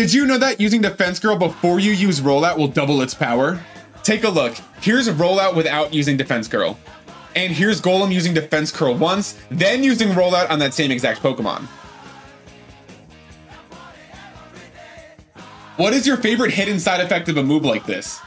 Did you know that using Defense Curl before you use Rollout will double its power? Take a look. Here's Rollout without using Defense Curl. And here's Golem using Defense Curl once, then using Rollout on that same exact Pokemon. What is your favorite hidden side effect of a move like this?